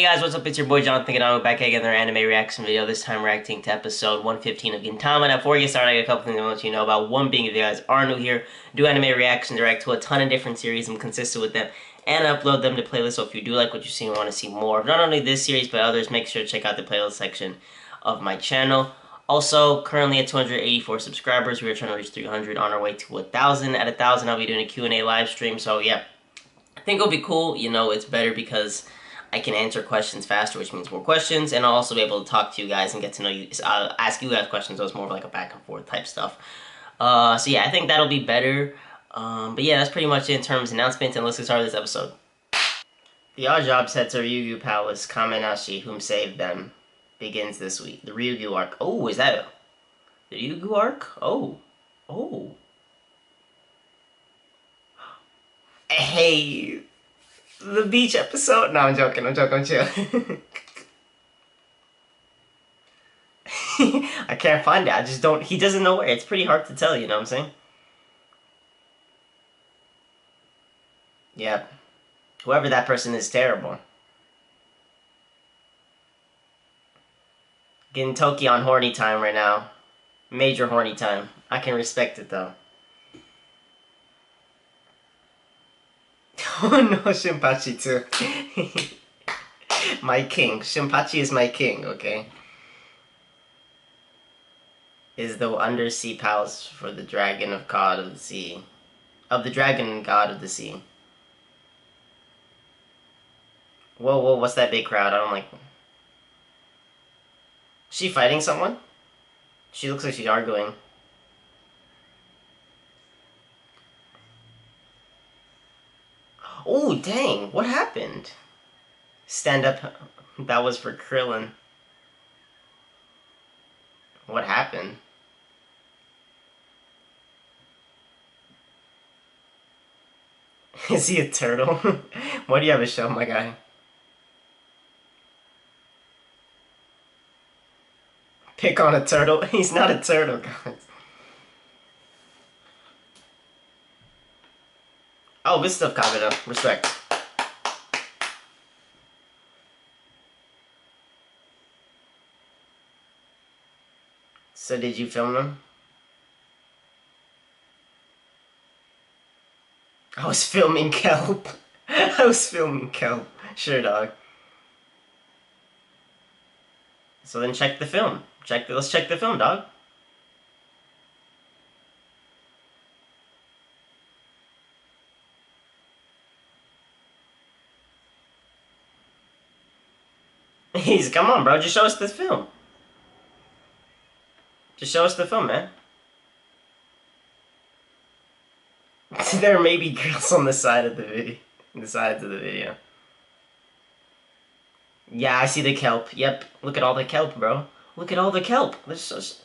Hey guys, what's up? It's your boy Jonathan Gedamu back again with another anime reaction video. This time reacting to episode 115 of Gintama. Now before we get started, I got a couple things I want you to know about. One being if you guys are new here, do anime reaction direct to a ton of different series. I'm consistent with them and upload them to playlists. So if you do like what you see and want to see more of not only this series but others, make sure to check out the playlist section of my channel. Also, currently at 284 subscribers, we are trying to reach 300 on our way to 1,000. At 1,000, I'll be doing a Q&A live stream. So yeah, I think it'll be cool. You know, it's better because I can answer questions faster, which means more questions, and I'll also be able to talk to you guys and get to know you, uh, ask you guys questions, so it's more of like a back and forth type stuff. Uh, so yeah, I think that'll be better. Um, but yeah, that's pretty much it in terms of announcements, and let's get started this episode. The odd job set to Ryugu Palace, Kamenashi, whom saved them, begins this week. The Ryugu arc. Oh, is that a... The Ryugu arc? Oh. Oh. Hey, the beach episode. No, I'm joking. I'm joking. I'm chill. I can't find it. I just don't. He doesn't know where. It's pretty hard to tell. You know what I'm saying? Yep. Whoever that person is, terrible. Gintoki on horny time right now. Major horny time. I can respect it though. Oh no, Shinpachi too. my king. Shinpachi is my king, okay? Is the undersea palace for the dragon of god of the sea. Of the dragon god of the sea. Whoa, whoa, what's that big crowd? I don't like... She fighting someone? She looks like she's arguing. Oh, dang. What happened? Stand up. That was for Krillin. What happened? Is he a turtle? Why do you have a shell, my guy? Pick on a turtle? He's not a turtle, guys. Oh, good stuff, Kagura. Respect. So did you film them? I was filming kelp. I was filming kelp. Sure, dog. So then check the film. Check the, let's check the film, dog. Come on, bro. Just show us the film. Just show us the film, man. there may be girls on the side of the video, the sides of the video. Yeah, I see the kelp. Yep, look at all the kelp, bro. Look at all the kelp. This just...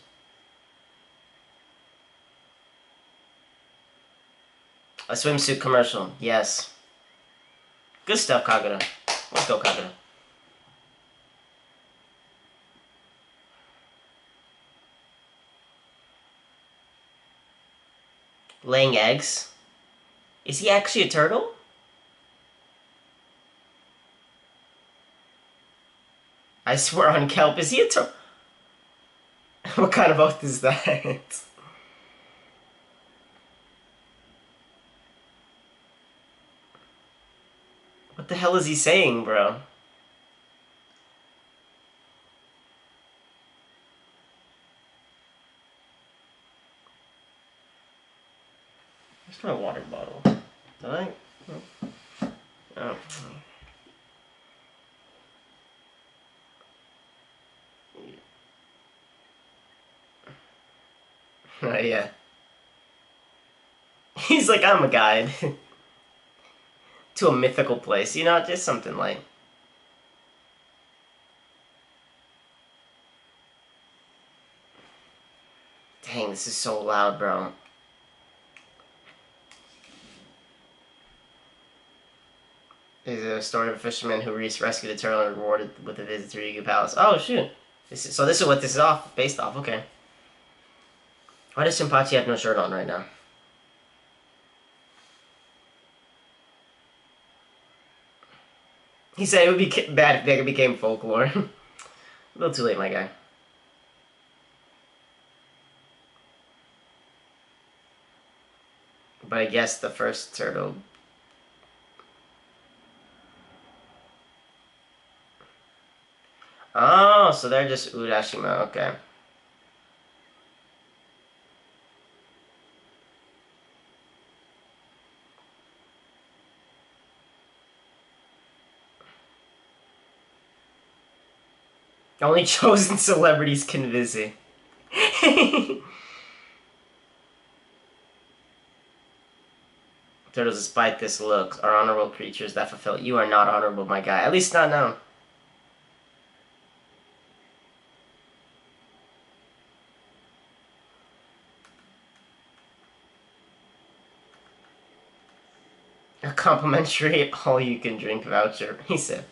A swimsuit commercial. Yes. Good stuff, Kagura. Let's go, Kagura. Laying eggs. Is he actually a turtle? I swear on kelp, is he a turtle? what kind of oath is that? what the hell is he saying, bro? Where's my water bottle? Did I? Oh. oh. Oh, yeah. He's like, I'm a guide. to a mythical place, you know, just something like... Dang, this is so loud, bro. Is a story of a fisherman who rescued a turtle and rewarded with a visit to Ryugu Palace. Oh, shoot. This is, so this is what this is off based off. Okay. Why does Shinpachi have no shirt on right now? He said it would be bad if they became folklore. a little too late, my guy. But I guess the first turtle. Oh, so they're just Urashima, okay. Only chosen celebrities can visit. Turtles, despite this look, are honorable creatures that fulfill. You are not honorable, my guy. At least not now. Complimentary all-you-can-drink voucher. He said,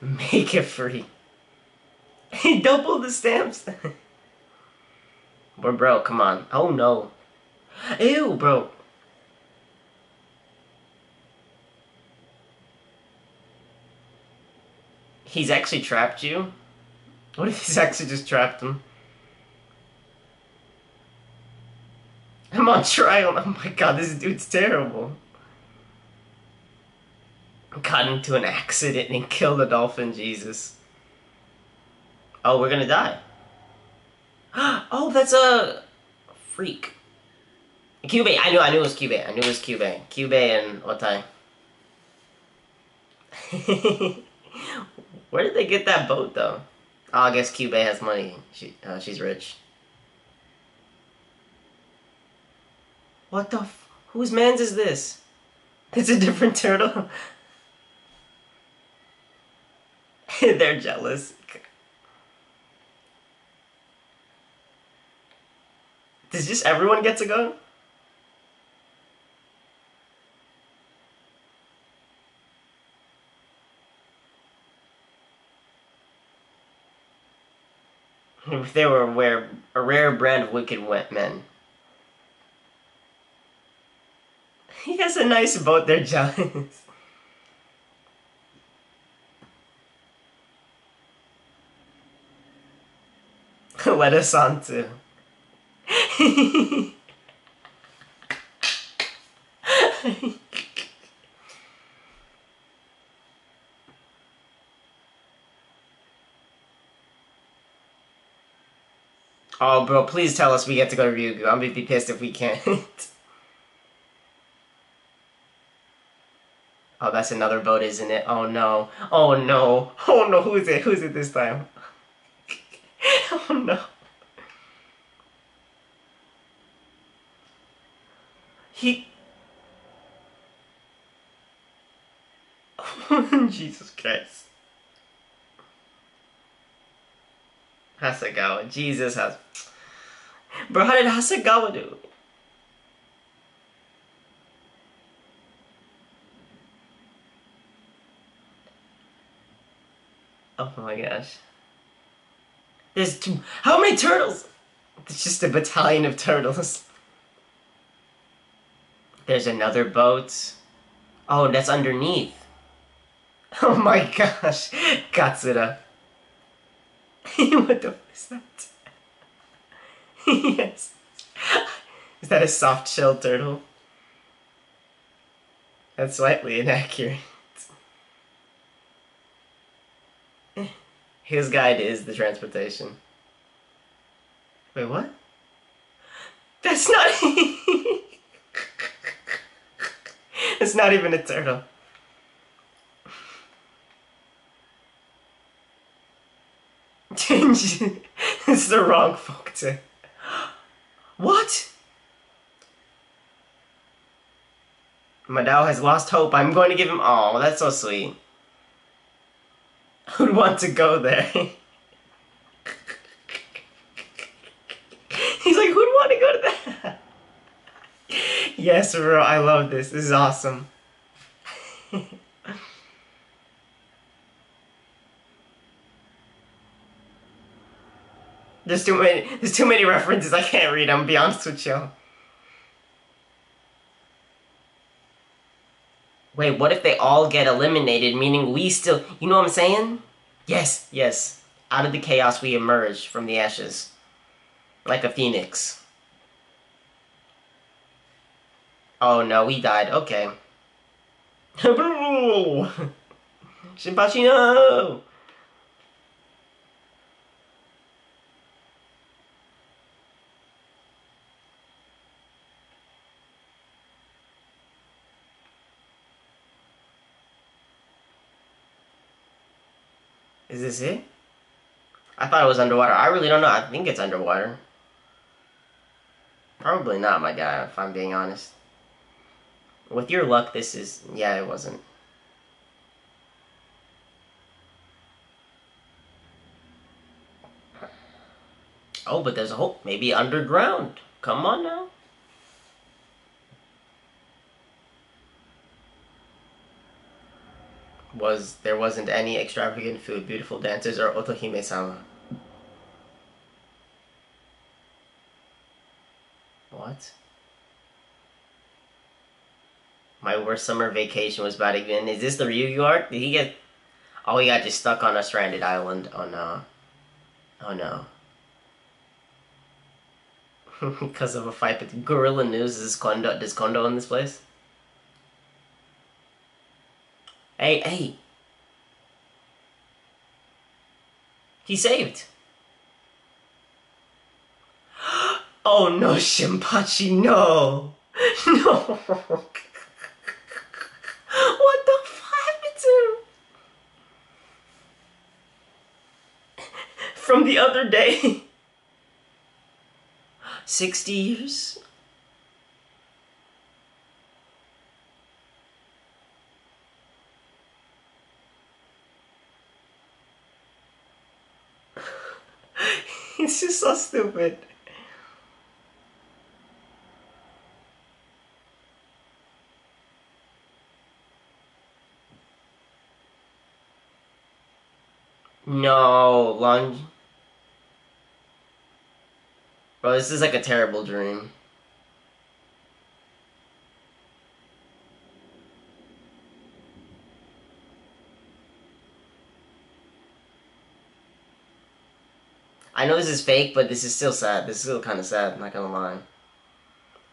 make it free. He doubled the stamps. but bro, come on. Oh no. Ew, bro. He's actually trapped you? What if he's actually just trapped him? I'm on trial. Oh my god, this dude's terrible. Got into an accident and killed a dolphin, Jesus. Oh, we're gonna die. oh, that's a freak. Kyubei, I knew I knew it was Kyubei. I knew it was Kyubei. Kyubei and Otae. Where did they get that boat though? Oh, I guess Kyubei has money. She uh, she's rich. What the whose man's is this? It's a different turtle. They're jealous. Does just everyone get to go? If they were aware, a rare brand of wicked wet men. He has a nice boat, they're jealous. Let us on too. oh, bro, please tell us we get to go to Ryugu. I'm gonna be pissed if we can't. oh, that's another boat, isn't it? Oh no. Oh no. Oh no, who's it? Who's it this time? oh no. He. Jesus Christ. Hasegawa. Jesus has. Bro, how did Hasegawa do? Oh my gosh. There's two. How many turtles? It's just a battalion of turtles. There's another boat. Oh, that's underneath. Oh my gosh. Katsura. what the fuck is that? yes. Is that a soft shell turtle? That's slightly inaccurate. His guide is the transportation. Wait, what? That's not. it's not even a turtle. it's the wrong to. What? Madao has lost hope. I'm going to give him. Oh, that's so sweet. Who'd want to go there? He's like, who'd want to go to that? yes, bro, I love this. This is awesome. there's too many. There's too many references. I can't read. I'm gonna be honest with you. Wait, what if they all get eliminated, meaning we still. You know what I'm saying? Yes, yes. Out of the chaos, we emerge from the ashes. Like a phoenix. Oh no, we died. Okay. Shinpachi, no! Is this it? I thought it was underwater. I really don't know. I think it's underwater. Probably not, my guy, if I'm being honest. With your luck, this is... Yeah, it wasn't. Oh, but there's a hole. Maybe underground. Come on now. Was there wasn't any extravagant food, beautiful dancers, or Otohime-sama? What? My worst summer vacation was bad again. Is this the Ryugu arc? Did he get... Oh, he got just stuck on a stranded island. Oh, no. Oh, no. because of a fight with Gorilla News. Is Kondo, does Kondo in this place? Hey, hey. He saved. Oh no, Shinpachi, no. No. what the fuck happened to him? From the other day. 60 years? it's just so stupid. No, long. Bro, this is like a terrible dream. I know this is fake, but this is still sad. This is still kind of sad, I'm not gonna lie.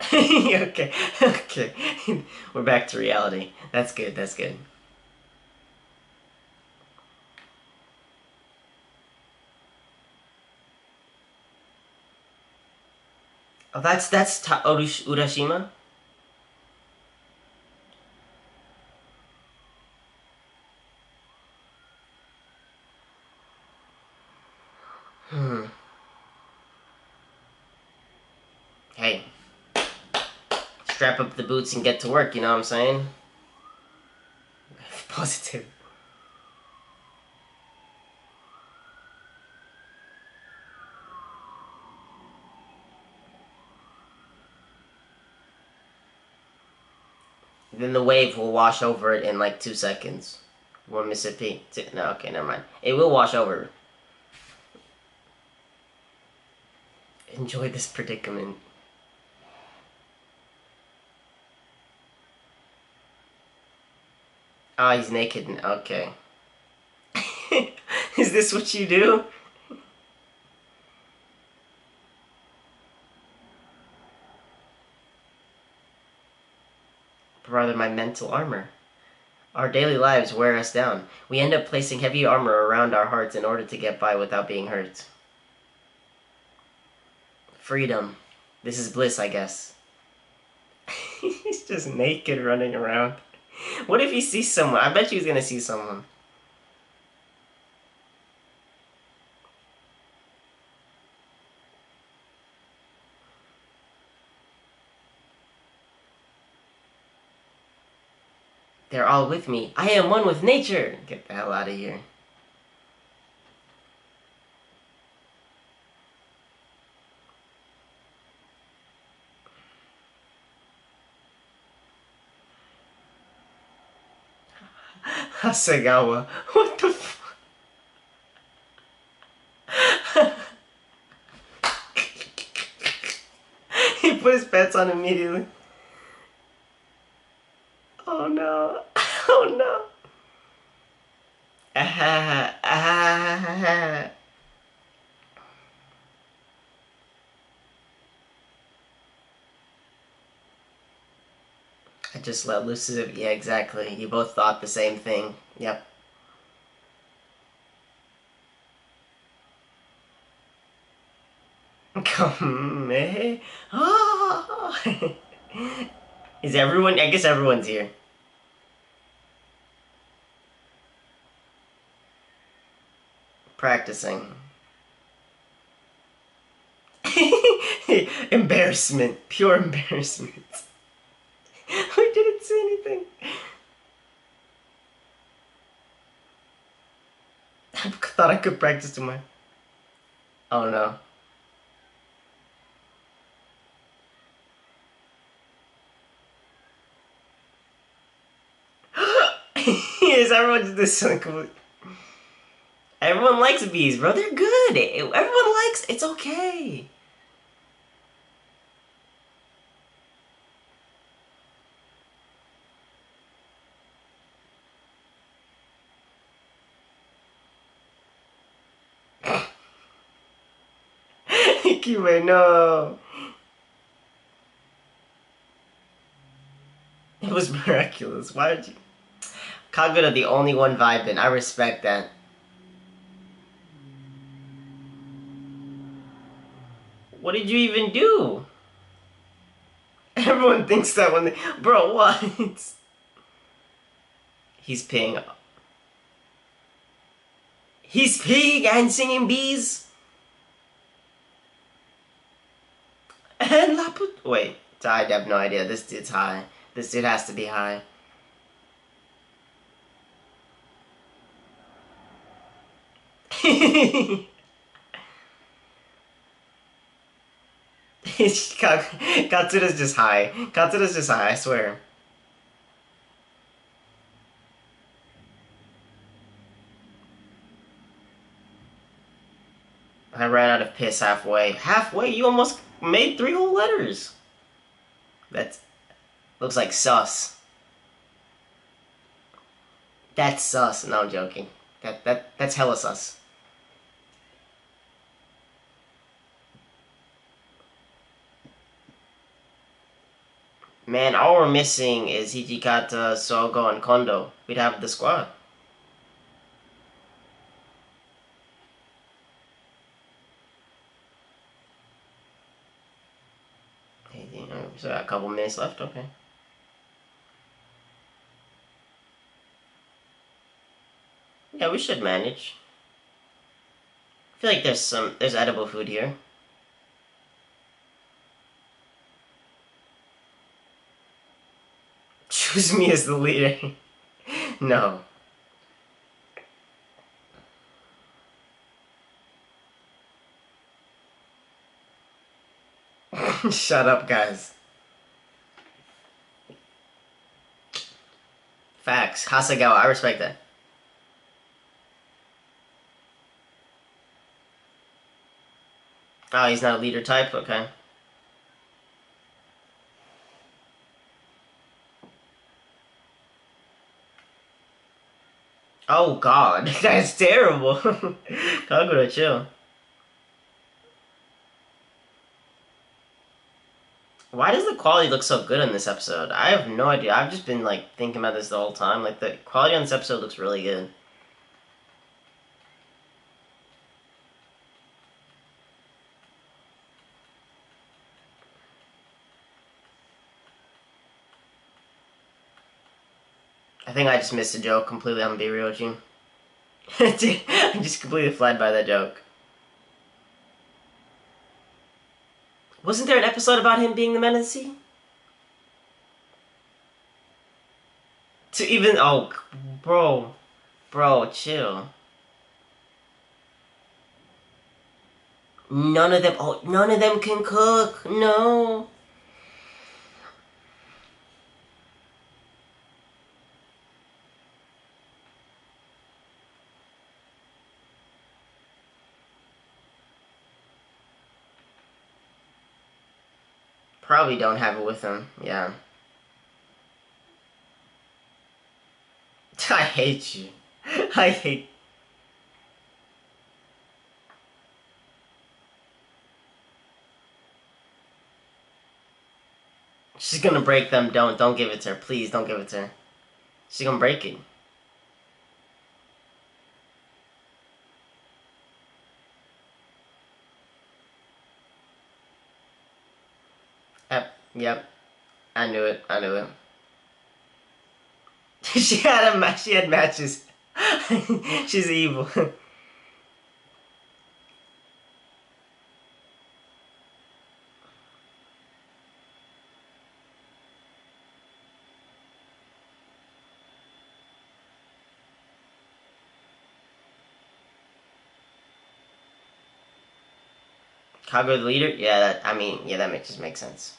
okay, okay. We're back to reality. That's good, that's good. Oh, that's that's Ta- Urashima. Hmm. Hey, strap up the boots and get to work. You know what I'm saying? Positive. Then the wave will wash over it in like two seconds. One Mississippi. No, okay, never mind. It will wash over. Enjoy this predicament. Ah, oh, he's naked. Okay. Is this what you do? rather my mental armor. Our daily lives wear us down. We end up placing heavy armor around our hearts in order to get by without being hurt. Freedom. This is bliss, I guess. he's just naked running around. What if he sees someone? I bet you he's gonna see someone. They're all with me. I am one with nature. Get the hell out of here. Hasegawa. What the fuck? he put his pants on immediately. I just let loose. Yeah, exactly. You both thought the same thing. Yep. Come. Is everyone? I guess everyone's here. Practicing. embarrassment. Pure embarrassment. Say anything. I thought I could practice too much. Oh no. yes, everyone did this. Everyone likes bees, bro. They're good. Everyone likes. It's okay. Kiwe, no. It was miraculous. Why did you... Kagura the only one vibing. I respect that. What did you even do? Everyone thinks that when they... Bro, what? He's peeing. He's peeing and singing bees? And Laput... Wait, I have no idea. This dude's high. This dude has to be high. Katsura's just high. Katsura's just high, I swear. I ran out of piss halfway. Halfway? You almost made three whole letters. That looks like sus. That's sus. No, I'm joking. That that that's hella sus. Man, all we're missing is Hijikata, Sogo, and Kondo. We'd have the squad. So a couple minutes left, okay. Yeah, we should manage. I feel like there's some, there's edible food here. Choose me as the leader. no. Shut up, guys. Facts. Hasegawa, I respect that. Oh, he's not a leader type? Okay. Oh god, that's terrible. Kagura, chill. Why does the quality look so good in this episode? I have no idea. I've just been like thinking about this the whole time. Like the quality on this episode looks really good. I think I just missed a joke completely on the B Ryojin. I just completely fled by that joke. Wasn't there an episode about him being the Menacee? To even oh, bro, bro, chill. None of them. Oh, none of them can cook. No. Probably don't have it with him, yeah. I hate you. I hate. She's gonna break them. Don't don't give it to her. Please don't give it to her. She's gonna break it. Yep. I knew it. I knew it. she had a she had matches. She's evil. Kagura the leader? Yeah, that, I mean, yeah, that makes just makes sense.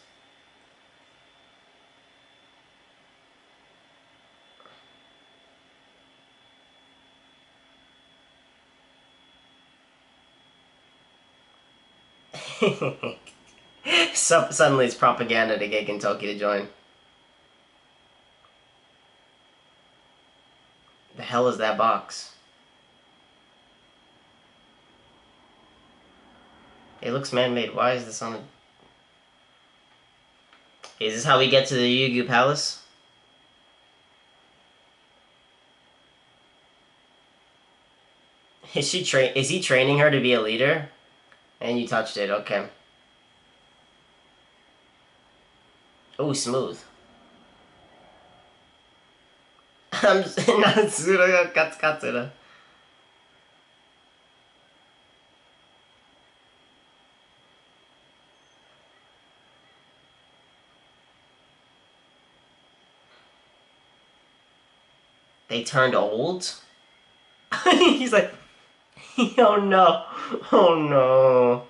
So, suddenly it's propaganda to get Gintoki to join. The hell is that box? It looks man-made. Why is this on a... Is this how we get to the Ryugu Palace? Is she train? Is he training her to be a leader? And you touched it, okay. Oh, smooth. I'm Natsura ga katsu katsura. They turned old? He's like, oh no, oh no.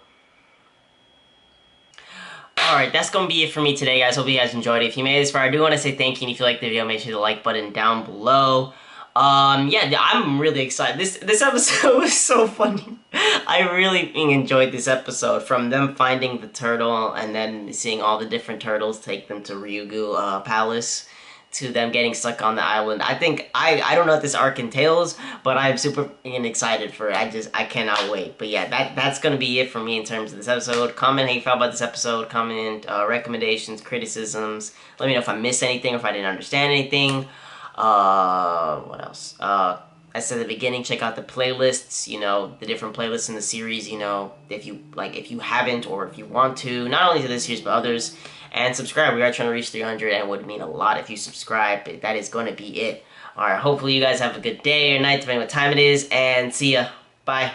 Alright, that's going to be it for me today, guys. Hope you guys enjoyed it. If you made it this far, I do want to say thank you. And if you liked the video, make sure the like button down below. Um, yeah, I'm really excited. This this episode was so funny. I really enjoyed this episode. From them finding the turtle and then seeing all the different turtles take them to Ryugu uh, Palace to them getting stuck on the island. I think I I don't know what this arc entails, but I'm super excited for it. I just I cannot wait. But yeah, that that's gonna be it for me in terms of this episode. Comment how you felt about this episode. Comment uh, recommendations, criticisms. Let me know if I missed anything or if I didn't understand anything. Uh, what else? Uh. I said at the beginning, check out the playlists, you know, the different playlists in the series, you know, if you, like, if you haven't or if you want to, not only to this series, but others and subscribe. We are trying to reach 300 and it would mean a lot if you subscribe. That is going to be it. Alright, hopefully you guys have a good day or night, depending on what time it is, and see ya. Bye.